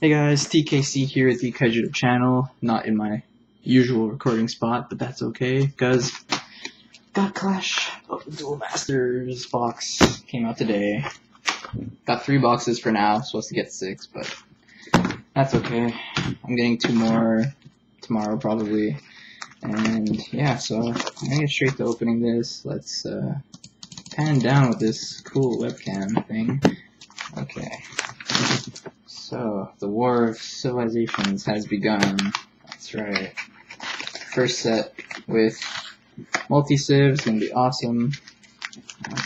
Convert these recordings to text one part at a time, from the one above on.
Hey guys, TKC here at the Kaiju channel. Not in my usual recording spot, but that's okay, because got Clash of the Duel Masters box came out today. Got three boxes for now, supposed to get six, but that's okay. I'm getting two more tomorrow probably. And yeah, so I'm gonna get straight to opening this. Let's uh, pan down with this cool webcam thing. So, the War of Civilizations has begun. That's right. First set with multi-civs, gonna be awesome.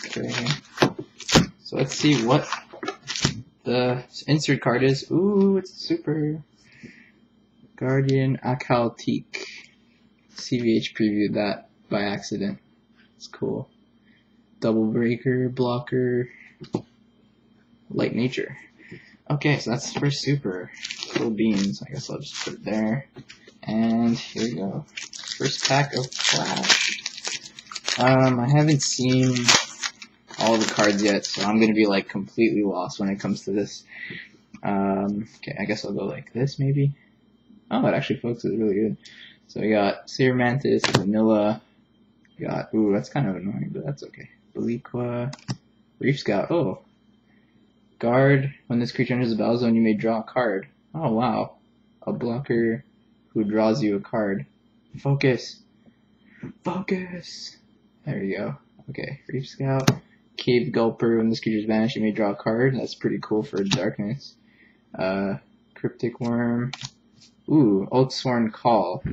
Okay. So let's see what the insert card is. Ooh, it's super. Guardian Akaltique. CVH previewed that by accident. It's cool. Double breaker, blocker, light nature. Okay, so that's for super. Cool beans. I guess I'll just put it there. And here we go. First pack of Clash. Um, I haven't seen all the cards yet, so I'm gonna be like completely lost when it comes to this. Um, okay, I guess I'll go like this maybe. Oh, it actually focuses really good. So we got Seer Mantis, Vanilla. We got, ooh, that's kind of annoying, but that's okay. Belliqua, Reef Scout. Oh, Guard, when this creature enters the battle zone, you may draw a card. Oh, wow. A blocker who draws you a card. Focus. Focus. There you go. Okay, Reef Scout. Cave Gulper, when this creature's vanished, you may draw a card. That's pretty cool for darkness. Uh, Cryptic Worm. Ooh, Old Sworn Call.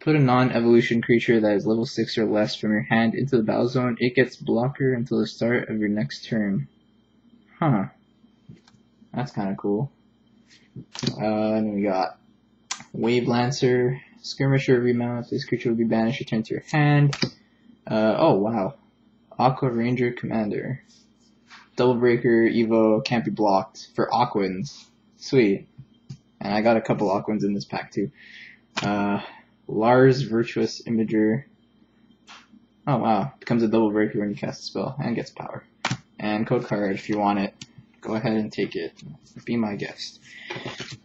Put a non-evolution creature that is level 6 or less from your hand into the battle zone. It gets blocker until the start of your next turn. Huh. That's kind of cool. Uh, and we got Wave Lancer, Skirmisher remount. This creature will be banished, return to your hand. Uh, oh wow. Aqua Ranger Commander. Double Breaker Evo can't be blocked for Aquans. Sweet. And I got a couple Aquans in this pack too. Uh, Lars Virtuous Imager. Oh wow. Becomes a double breaker when you cast a spell and gets power and code card if you want it. Go ahead and take it. Be my guest.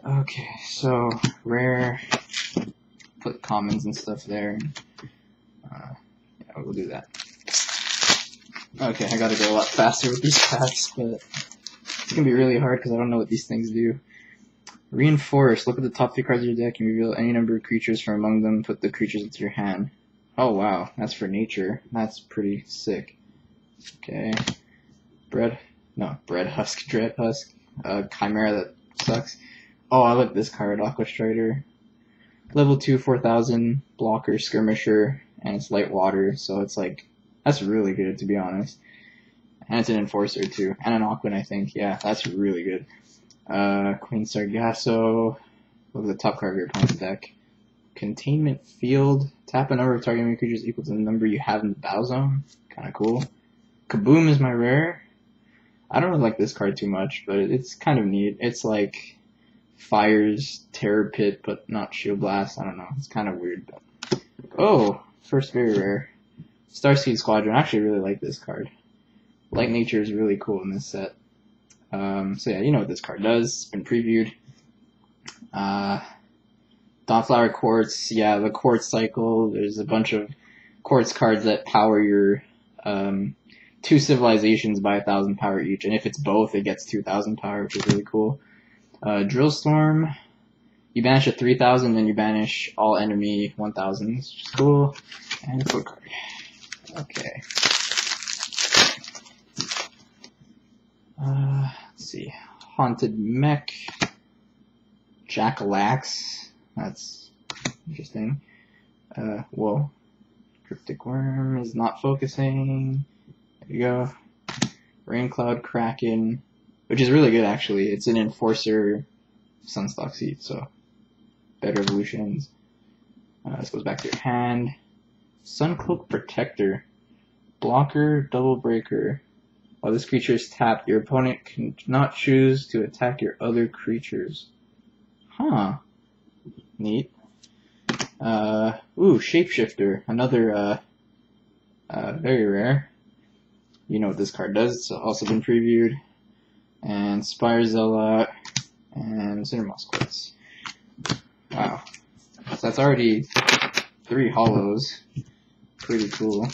Okay, so rare, put commons and stuff there. Uh, yeah, we'll do that. Okay, I gotta go a lot faster with these packs, but it's gonna be really hard because I don't know what these things do. Reinforce. Look at the top three cards of your deck and reveal any number of creatures from among them. Put the creatures into your hand. Oh wow, that's for nature. That's pretty sick. Okay. Bread, no, Bread Husk, Dread Husk, uh, Chimera that sucks. Oh, I like this card, Aqua Strider. Level 2, 4000, blocker, skirmisher, and it's light water, so it's like, that's really good to be honest. And it's an enforcer too, and an Aquan I think, yeah, that's really good. Uh, Queen Sargasso, look at the top card of your opponent's deck. Containment Field, tap a number of target creatures equal to the number you have in the battle zone, kinda cool. Kaboom is my rare, I don't really like this card too much, but it's kind of neat. It's like fires terror pit, but not shield blast. I don't know. It's kind of weird. But... Oh, first very rare. Starseed Squadron. I actually really like this card. Light Nature is really cool in this set. Um, so yeah, you know what this card does. It's been previewed. Uh, Dawnflower Quartz. Yeah, the Quartz cycle. There's a bunch of Quartz cards that power your um, two civilizations by a thousand power each, and if it's both, it gets two thousand power, which is really cool. Uh, Drillstorm, you banish a three thousand, then you banish all enemy one thousand, which is cool. And code card. Okay. Uh, let's see. Haunted Mech. Jackalax. That's interesting. Uh, whoa. Cryptic Worm is not focusing. There you go. Raincloud Kraken, which is really good actually. It's an Enforcer Sunstalk Seed, so better evolutions. Uh, this goes back to your hand. Suncloak Protector. Blocker, Double Breaker. While this creature is tapped, your opponent cannot choose to attack your other creatures. Huh. Neat. Uh, ooh, Shapeshifter. Another, uh, uh, very rare you know what this card does. It's also been previewed. And Spire Zealot and Cindermoss Quartz. Wow. So that's already three hollows. Pretty cool.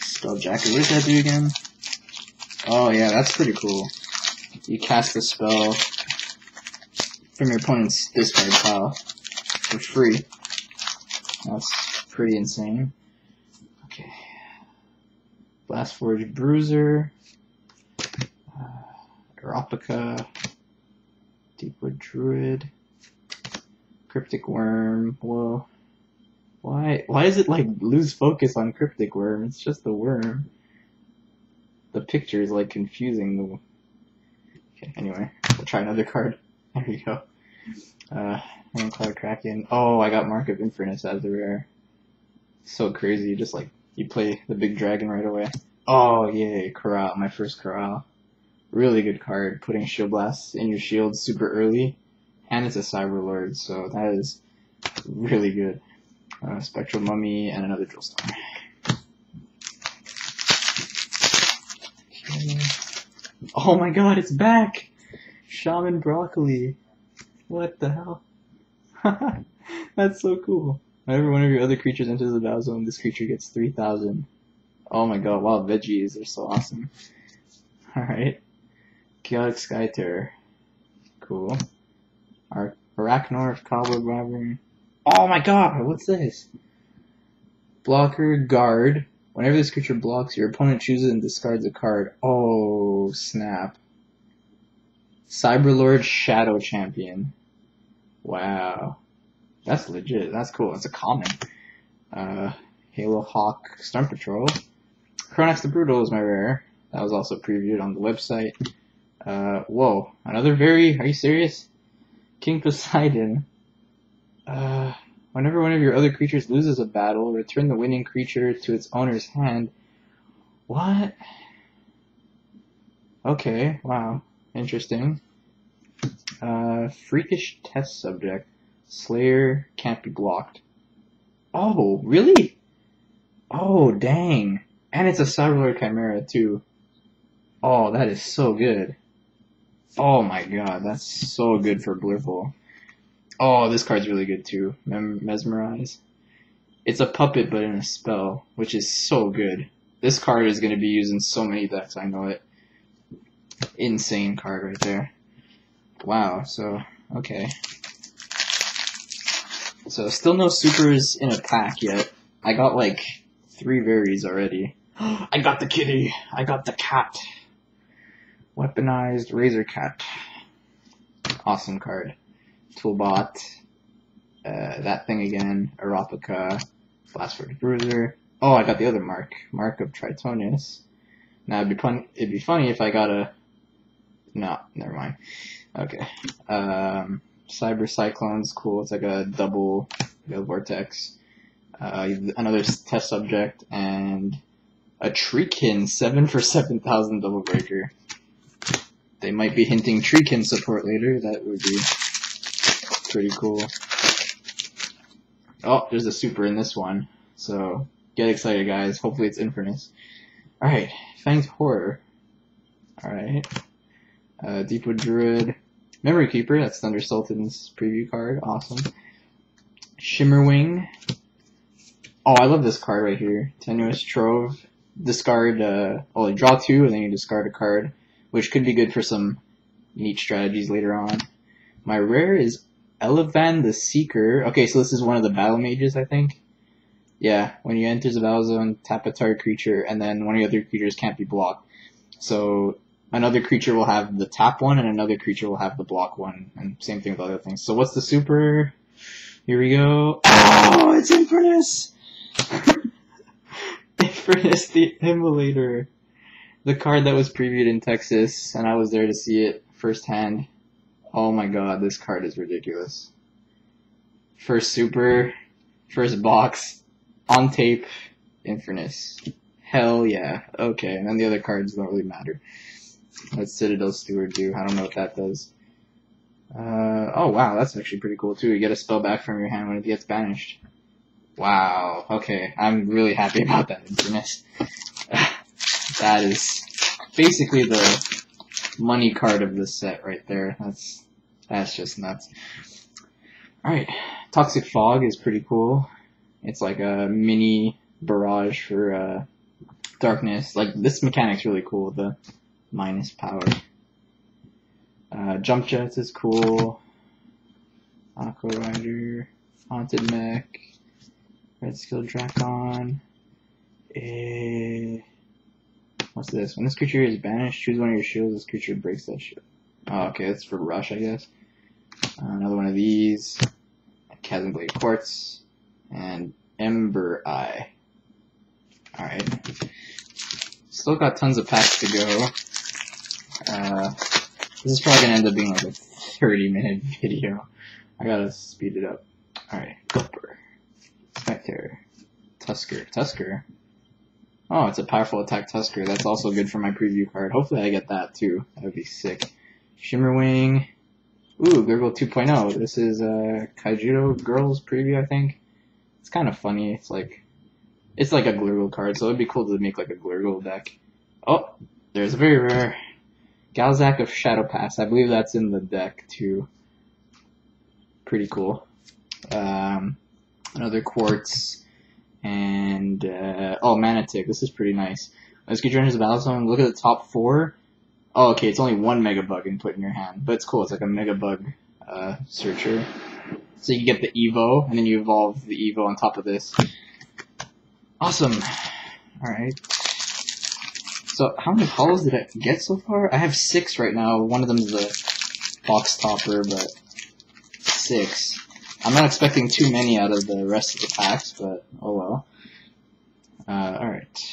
Spelljacker. What does that do again? Oh yeah, that's pretty cool. You cast a spell from your opponent's discard pile for free. That's pretty insane. Blast Forge Bruiser. Uh, Aeropica. Deepwood Druid. Cryptic Worm. Whoa. Why why is it like lose focus on Cryptic Worm? It's just a worm. The picture is like confusing the Okay, anyway, we'll try another card. There you go. Uh Cloud Kraken. Oh, I got Mark of Infernus as a rare. So crazy, just like you play the big dragon right away. Oh yay, Corral, my first Corral. Really good card, putting Shield Blast in your shield super early. And it's a Cyber Lord, so that is really good. Uh, Spectral Mummy, and another Drill Storm. Okay. Oh my god, it's back! Shaman Broccoli. What the hell? That's so cool. Whenever one of your other creatures enters the battle zone, this creature gets 3,000. Oh my god, wow, veggies are so awesome. Alright. Chaotic Sky Terror. Cool. Ar Arachnor, Cobweb Wyvern. Oh my god, what's this? Blocker, guard. Whenever this creature blocks, your opponent chooses and discards a card. Oh, snap. Cyberlord Shadow Champion. Wow. That's legit. That's cool. That's a common. Uh, Halo Hawk Storm Patrol. Chronax the Brutal is my rare. That was also previewed on the website. Uh, whoa. Another very, are you serious? King Poseidon. Uh, whenever one of your other creatures loses a battle, return the winning creature to its owner's hand. What? Okay, wow. Interesting. Uh, freakish test subject. Slayer can't be blocked. Oh, really? Oh, dang. And it's a Cyberlord Chimera, too. Oh, that is so good. Oh my god, that's so good for Blurple. Oh, this card's really good too. Mem- Mesmerize. It's a puppet, but in a spell, which is so good. This card is going to be used in so many decks, I know it. Insane card right there. Wow, so, okay. So, still no supers in a pack yet. I got like three varies already. I got the kitty! I got the cat! Weaponized Razor Cat. Awesome card. Toolbot, uh, that thing again, Aeropica, Blast Forge Bruiser. Oh, I got the other mark, Mark of Tritonius. Now it'd be fun. It'd be funny if I got a. No, never mind. Okay. Um, Cyber Cyclone's cool. It's like a double Gale Vortex. Uh, another test subject and a Treekin seven for seven thousand double breaker. They might be hinting Treekin support later. That would be pretty cool. Oh, there's a super in this one. So get excited, guys. Hopefully it's Infernus. Alright, Fang's Horror. Alright. Uh, Deepwood Druid. Memory Keeper, that's Thunder Sultan's preview card. Awesome. Shimmerwing. Oh, I love this card right here. Tenuous Trove. Discard, uh, oh, draw two, and then you discard a card, which could be good for some neat strategies later on. My rare is Elevan the Seeker. Okay, so this is one of the battle mages, I think. Yeah, when you enter the battle zone, tap a target creature, and then one of the other creatures can't be blocked. So another creature will have the tap one, and another creature will have the block one, and same thing with other things. So what's the super? Here we go. Oh, it's Infernus! Infernus the Immolator. The card that was previewed in Texas, and I was there to see it firsthand. Oh my god, this card is ridiculous. First super, first box, on tape, Infernus. Hell yeah. Okay, and then the other cards don't really matter. What Citadel Steward do? I don't know what that does. Uh, oh wow, that's actually pretty cool too. You get a spell back from your hand when it gets banished. Wow, okay, I'm really happy about that, Infernus. that is basically the money card of this set right there. That's That's just nuts. Alright, Toxic Fog is pretty cool. It's like a mini barrage for uh, darkness. Like, this mechanic's really cool, the minus power. Uh, Jump Jets is cool. Aqua Rider, Haunted Mech, Red Skill Drakon. Eh, what's this? When this creature is banished, choose one of your shields. This creature breaks that shield. Oh, okay, that's for Rush, I guess. Uh, another one of these. Chasm Blade Quartz. And Ember Eye. Alright. Still got tons of packs to go. Uh, this is probably gonna end up being like a 30 minute video. I gotta speed it up. Alright, Gulper. Tusker. Tusker? Oh, it's a powerful attack Tusker. That's also good for my preview card. Hopefully I get that too. That would be sick. Shimmerwing. Ooh, Gurgle 2.0. This is uh, Kaijudo Girls preview, I think. It's kind of funny. It's like, it's like a Glurgle card, so it'd be cool to make like a Glurgle deck. Oh, there's a very rare Galzak of Shadow Pass. I believe that's in the deck too. Pretty cool. Um, another Quartz, and uh, oh, Manatee. This is pretty nice. Let's get you into the battle zone. Look at the top four. Oh, okay, it's only one Mega Bug input in your hand, but it's cool. It's like a Mega Bug uh, searcher. So you get the Evo, and then you evolve the Evo on top of this. Awesome. Alright. So, how many hollows did I get so far? I have six right now. One of them is the box topper, but six. I'm not expecting too many out of the rest of the packs, but oh well. Uh, alright.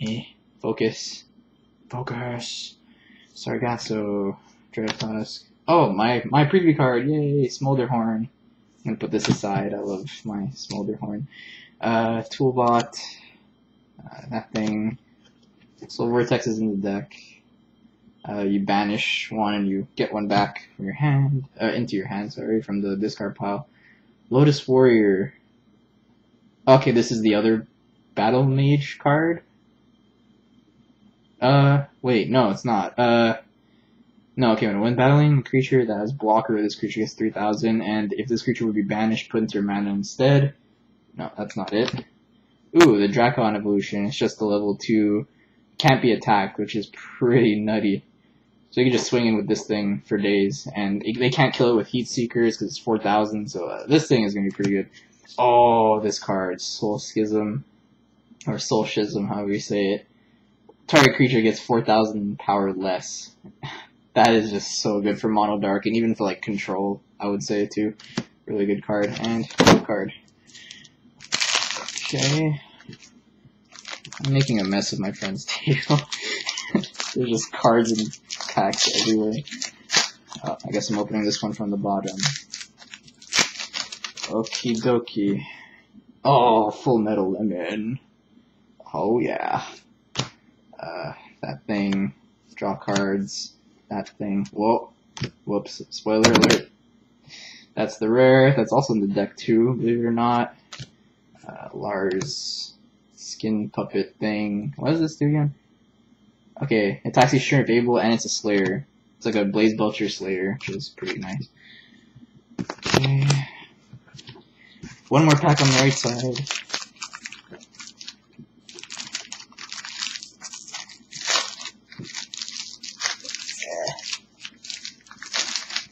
Eh, focus. Focus. Sargasso. Dreadtusk. Oh, my, my preview card. Yay, Smolderhorn. I'm gonna put this aside. I love my Smolderhorn. Uh, Toolbot. Uh, that thing. Soul Vortex is in the deck. Uh, you banish one and you get one back from your hand, uh, into your hand, sorry, from the discard pile. Lotus Warrior. Okay, this is the other Battle Mage card. Uh, wait, no, it's not. Uh, no, okay, when battling a creature that has blocker, this creature gets 3000, and if this creature would be banished, put into your mana instead. No, that's not it. Ooh, the Drakon evolution, it's just the level 2, can't be attacked, which is pretty nutty. So you can just swing in with this thing for days, and it, they can't kill it with Heat Seekers because it's 4,000, so uh, this thing is going to be pretty good. Oh, this card, Soul Schism, or Soul Schism, however you say it target creature gets 4,000 power less. That is just so good for mono dark and even for like control, I would say too. Really good card and card. Okay. I'm making a mess of my friend's table. There's just cards and packs everywhere. Uh, I guess I'm opening this one from the bottom. Okie dokie. Oh, full metal lemon. Oh yeah uh, that thing, draw cards, that thing. Whoa, whoops, spoiler alert. That's the rare. That's also in the deck too, believe it or not. Uh, Lars skin puppet thing. What does this do again? Okay, attacks you Shrimp Able and it's a Slayer. It's like a Blaze Belcher Slayer, which is pretty nice. Okay. One more pack on the right side.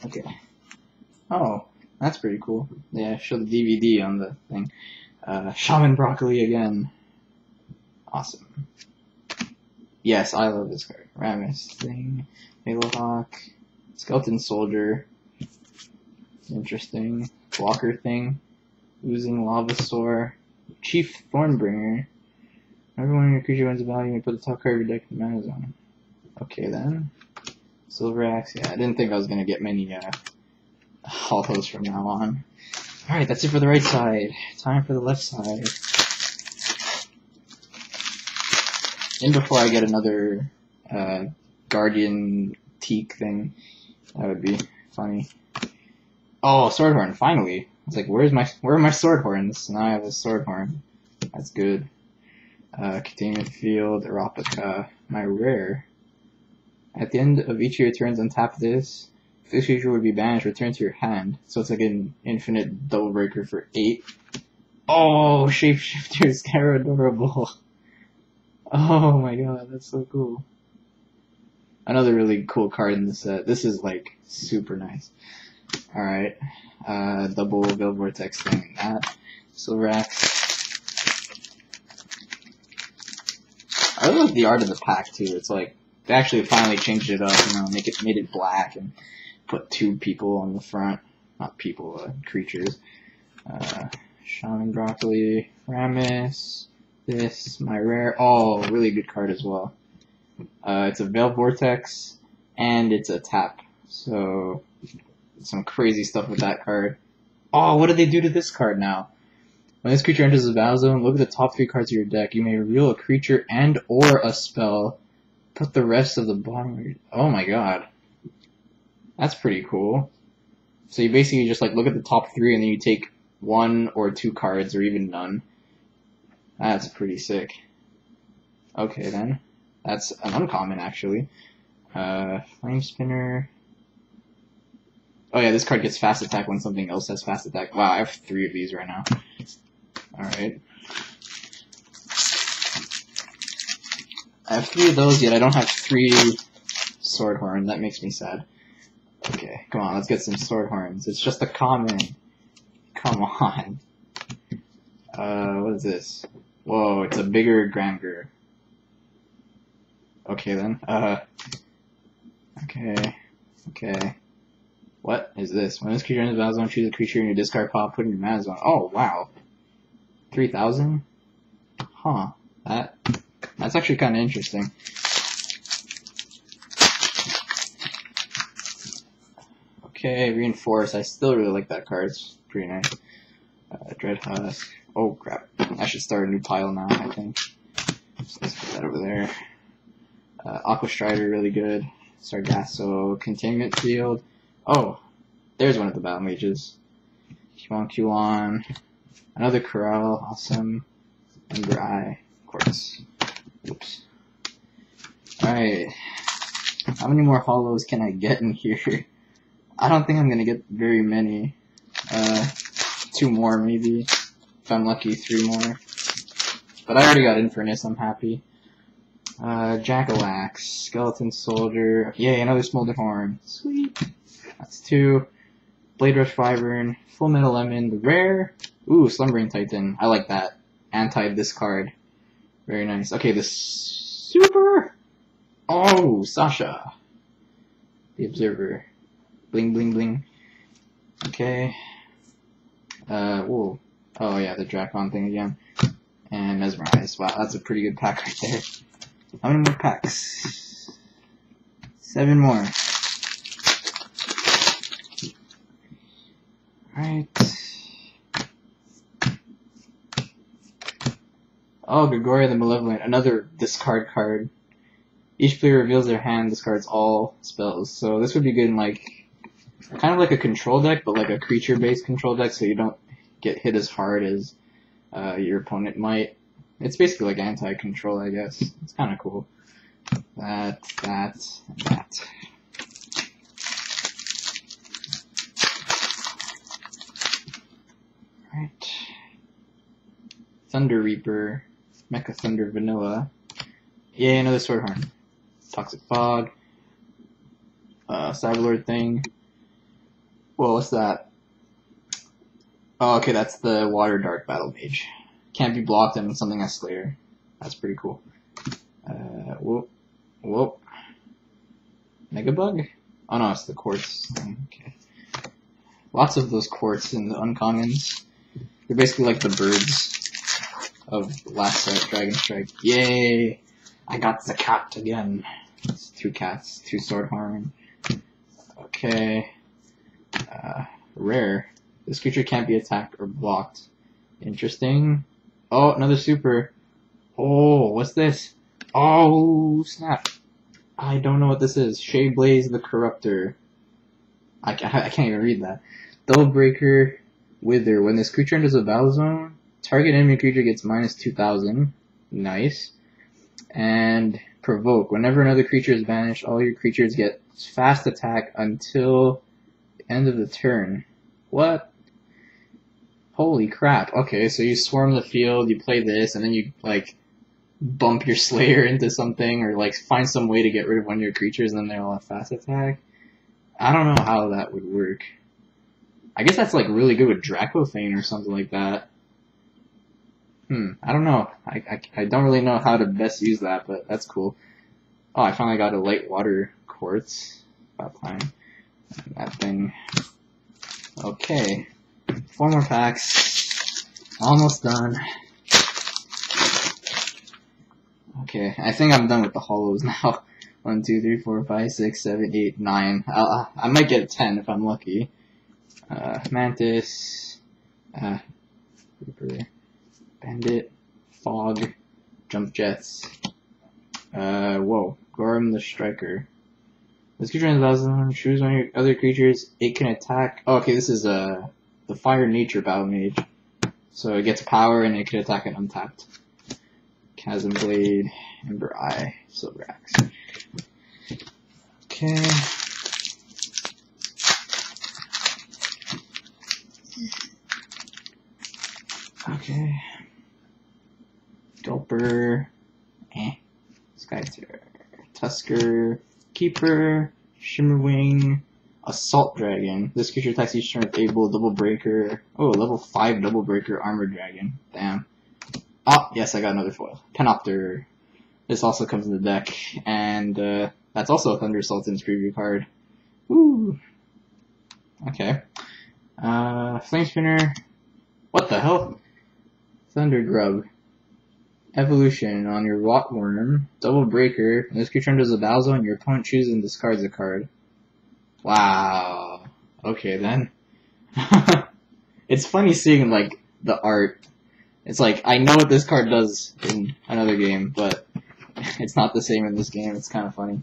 Okay. Oh, that's pretty cool. Yeah, show the DVD on the thing. Uh, Shaman Broccoli again. Awesome. Yes, I love this card. Rammus thing. Halo Skeleton Soldier. Interesting. Blocker thing. Oozing Lavasaur. Chief Thornbringer. Everyone in your creature wins a value and put the top card of your deck in the mana zone. Okay then. Silver Axe, yeah, I didn't think I was gonna get many, uh, hollows from now on. Alright, that's it for the right side. Time for the left side. And before I get another, uh, Guardian Teak thing, that would be funny. Oh, Swordhorn, finally! It's like, where's my, where are my Swordhorns? Now I have a Swordhorn. That's good. Uh, Containment Field, Aeropica, my rare. At the end of each of your turns, on untap this. if this creature would be banished, return to your hand. So it's like an infinite double breaker for 8. Oh, Shapeshifter is kind of adorable. Oh my god, that's so cool. Another really cool card in the set. This is like super nice. Alright, uh, double Veil Vortex thing that. Silverax. I really like the art of the pack too. It's like they actually finally changed it up, you know, make it made it black and put two people on the front. Not people, uh, creatures. Uh, Shaman Broccoli, Rammus, this, my rare. Oh, really good card as well. Uh, it's a Veil Vortex, and it's a tap. So, some crazy stuff with that card. Oh, what do they do to this card now? When this creature enters the battle zone, look at the top three cards of your deck. You may reveal a creature and or a spell. Put the rest of the bottom. Oh my god, that's pretty cool. So you basically just like look at the top three and then you take one or two cards or even none. That's pretty sick. Okay then, that's an uncommon actually. Uh, flame spinner. Oh yeah, this card gets fast attack when something else has fast attack. Wow, I have three of these right now. Alright. I have three of those, yet I don't have three sword horn. That makes me sad. Okay, come on, let's get some sword horns. It's just a common. Come on. Uh, what is this? Whoa, it's a bigger Gramgir. Okay then. Uh. Okay. Okay. What is this? When this creature enters the battle zone, choose a creature in your discard pile, put in your mana zone. Oh wow. 3000? Huh. That, that's actually kind of interesting. Okay, Reinforce. I still really like that card. It's pretty nice. Uh, Dread Husk. Oh crap. I should start a new pile now, I think. Let's put that over there. Uh, Aqua Strider, really good. Sargasso, Containment Field. Oh, there's one of the Battle Mages. Huan Another Corral, awesome. Ember Eye, of course. Oops. Alright. How many more hollows can I get in here? I don't think I'm gonna get very many. Uh, two more maybe. If I'm lucky, three more. But I already got Infernus, I'm happy. Uh, Jackalax, Skeleton Soldier, yay, another Smolder Horn. Sweet. That's two. Blade Rush Wyvern, Full Metal Lemon, the rare, Ooh, Slumbering Titan. I like that. Anti-discard. Very nice. Okay, the super... Oh, Sasha. The Observer. Bling, bling, bling. Okay. Uh, whoa. Oh yeah, the Drakon thing again. And Mesmerize. Wow, that's a pretty good pack right there. How many more packs? Seven more. Alright. Oh, Gregoria the Malevolent, another discard card. Each player reveals their hand, discards all spells. So this would be good in like, kind of like a control deck, but like a creature-based control deck, so you don't get hit as hard as uh, your opponent might. It's basically like anti-control, I guess. It's kind of cool. That, that, that. Right. Thunder Reaper. Mecha Thunder Vanilla. Yay, another Sword Horn. Toxic Fog. Uh, Cyberlord thing. Well, what's that? Oh, okay, that's the Water Dark Battle Mage. Can't be blocked and something escalator. That's pretty cool. Uh, whoop. Whoop. Megabug? Oh no, it's the quartz. Okay. Lots of those quartz in the uncommons. They're basically like the birds of last set, Dragon Strike. Yay! I got the cat again. It's two cats, two sword horn. Okay. Uh, rare. This creature can't be attacked or blocked. Interesting. Oh, another super. Oh, what's this? Oh, snap. I don't know what this is. Shade Blaze the Corruptor. I, I can't even read that. Double Breaker Wither. When this creature enters the battle zone, Target enemy creature gets minus 2000. Nice. And Provoke. Whenever another creature is banished, all your creatures get fast attack until end of the turn. What? Holy crap. Okay, so you swarm the field, you play this, and then you, like, bump your Slayer into something, or, like, find some way to get rid of one of your creatures, and then they all have fast attack. I don't know how that would work. I guess that's, like, really good with Dracofane or something like that. Hmm, I don't know. I, I, I don't really know how to best use that, but that's cool. Oh, I finally got a light water quartz. About time. That thing. Okay. Four more packs. Almost done. Okay, I think I'm done with the hollows now. One, two, three, four, five, six, seven, eight, nine. I'll, I might get ten if I'm lucky. Uh, Mantis. Uh, Bandit. Fog. Jump Jets. Uh, whoa. Gorm the Striker. This creature allows them to choose one of your other creatures. It can attack. Oh, okay, this is uh the Fire Nature Battle Mage. So it gets power and it can attack it untapped. Chasm Blade, Ember Eye, Silver Axe. Okay. Okay. Gulper. Eh. Skytear. Tusker. Keeper. Shimmerwing. Assault Dragon. This creature attacks each turn with Able, Double Breaker. Oh, level 5 Double Breaker Armor Dragon. Damn. Oh, yes, I got another foil. Panopter. This also comes in the deck. And, uh, that's also a Thunder Sultan's preview card. Woo! Okay. Uh, Flame Spinner. What the hell? Thunder Grub. Evolution on your Rotworm. Double Breaker. This creature enters a battle zone, your opponent chooses and discards a card. Wow. Okay then. it's funny seeing like the art. It's like I know what this card does in another game, but it's not the same in this game. It's kind of funny.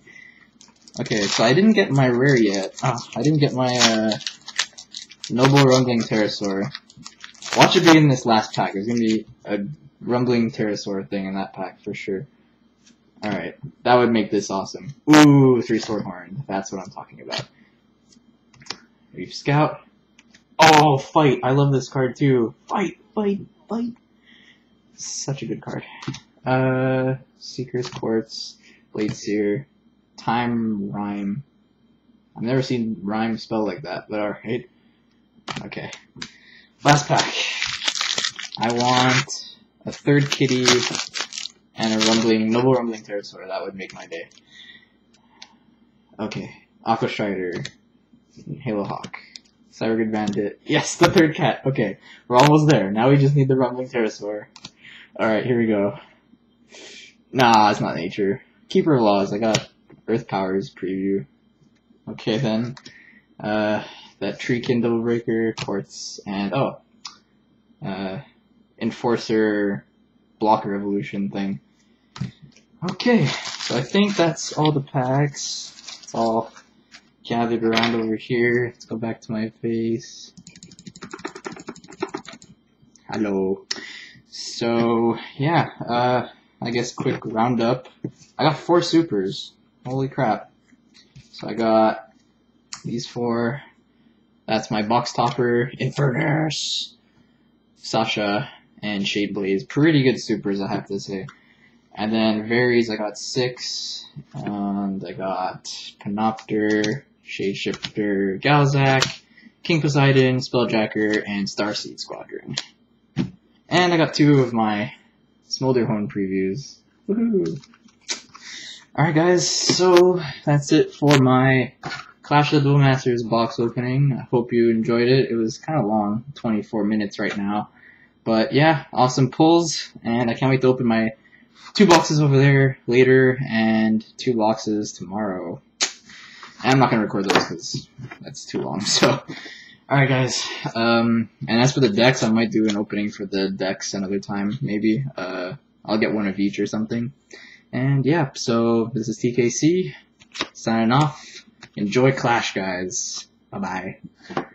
Okay, so I didn't get my rare yet. Oh, I didn't get my uh, Noble Rumbling Pterosaur. Watch it be in this last pack. There's gonna be a Rumbling Pterosaur thing in that pack for sure. Alright, that would make this awesome. Ooh, Three Sword Horn. That's what I'm talking about. Reef Scout. Oh, fight! I love this card too. Fight, fight, fight. Such a good card. Uh, Seeker's Quartz, Blade Seer, Time Rhyme. I've never seen rhyme spelled like that, but alright. Okay. Last pack. I want a third kitty and a rumbling, noble rumbling pterosaur. That would make my day. Okay. Aqua Strider. Halo Hawk. Cybergood Bandit. Yes, the third cat. Okay, we're almost there. Now we just need the Rumbling Pterosaur. Alright, here we go. Nah, it's not nature. Keeper of Laws. I got Earth Powers preview. Okay then. Uh, that Treekin Double Breaker, Quartz, and oh, uh, Enforcer Blocker Evolution thing. Okay, so I think that's all the packs. All gathered around over here. Let's go back to my face. Hello. So, yeah, uh, I guess quick roundup. I got four supers. Holy crap. So I got these four. That's my box topper, Infernus, Sasha, and Shade Blaze. Pretty good supers, I have to say. And then varies, I got six, and I got Panopter, Shapeshifter, Galzak, King Poseidon, Spelljacker, and Starseed Squadron. And I got two of my Smolderhorn previews. Woohoo! Alright guys, so that's it for my Clash of the Duel Masters box opening. I hope you enjoyed it. It was kind of long, 24 minutes right now. But yeah, awesome pulls, and I can't wait to open my two boxes over there later and two boxes tomorrow. I'm not gonna record those because that's too long. So, alright guys. Um, and as for the decks, I might do an opening for the decks another time, maybe. Uh, I'll get one of each or something. And yeah, so this is TKC signing off. Enjoy Clash, guys. Bye bye.